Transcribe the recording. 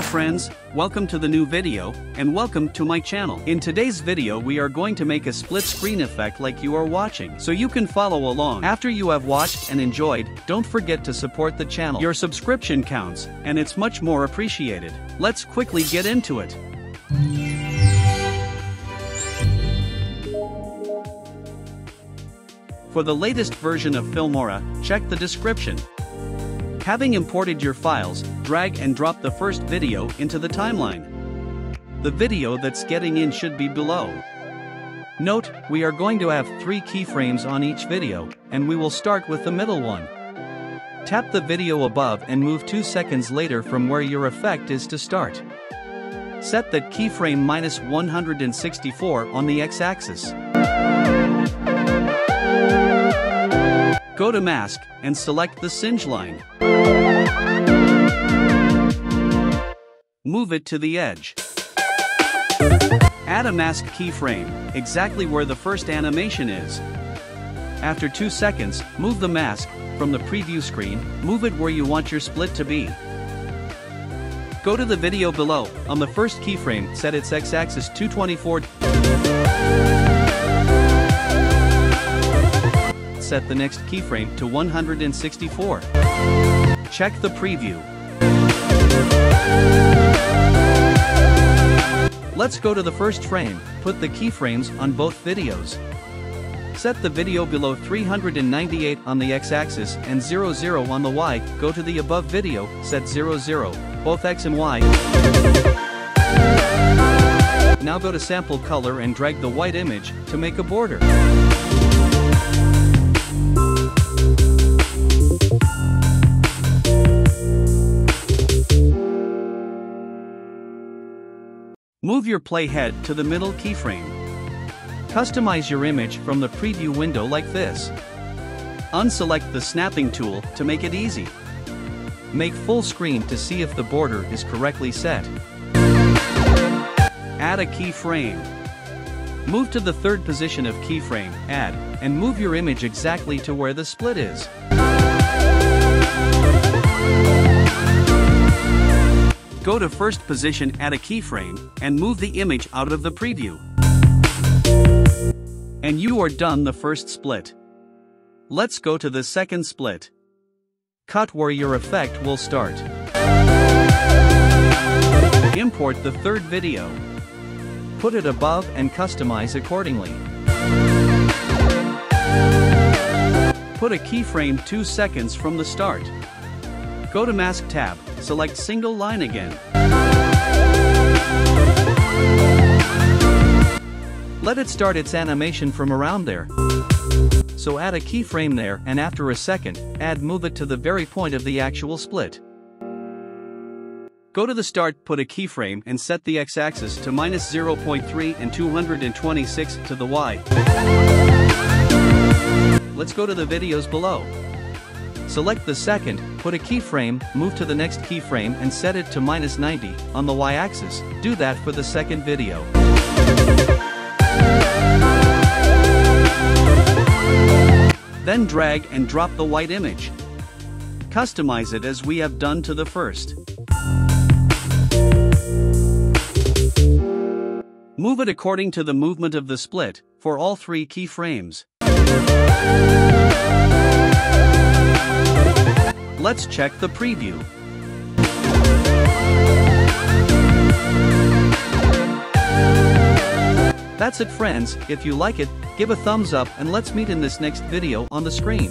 friends, welcome to the new video, and welcome to my channel. In today's video we are going to make a split screen effect like you are watching, so you can follow along. After you have watched and enjoyed, don't forget to support the channel. Your subscription counts, and it's much more appreciated. Let's quickly get into it. For the latest version of Filmora, check the description. Having imported your files, drag and drop the first video into the timeline. The video that's getting in should be below. Note, we are going to have three keyframes on each video, and we will start with the middle one. Tap the video above and move 2 seconds later from where your effect is to start. Set that keyframe minus 164 on the x-axis. Go to Mask and select the Single line. Move it to the edge. Add a mask keyframe, exactly where the first animation is. After 2 seconds, move the mask, from the preview screen, move it where you want your split to be. Go to the video below, on the first keyframe, set its x-axis 224. Set the next keyframe to 164. Check the preview. Let's go to the first frame, put the keyframes on both videos. Set the video below 398 on the x-axis and 00 on the y, go to the above video, set 00, both x and y. Now go to sample color and drag the white image to make a border. Move your playhead to the middle keyframe. Customize your image from the preview window like this. Unselect the snapping tool to make it easy. Make full screen to see if the border is correctly set. Add a keyframe. Move to the third position of keyframe, add, and move your image exactly to where the split is. Go to first position at a keyframe, and move the image out of the preview. And you are done the first split. Let's go to the second split. Cut where your effect will start. Import the third video. Put it above and customize accordingly. Put a keyframe 2 seconds from the start. Go to Mask tab, select single line again. Let it start its animation from around there. So add a keyframe there and after a second, add move it to the very point of the actual split. Go to the start, put a keyframe and set the x-axis to minus 0.3 and 226 to the y. Let's go to the videos below. Select the second, put a keyframe, move to the next keyframe and set it to minus 90 on the y-axis. Do that for the second video. Then drag and drop the white image. Customize it as we have done to the first. Move it according to the movement of the split, for all three keyframes. Let's check the preview. That's it friends, if you like it, give a thumbs up and let's meet in this next video on the screen.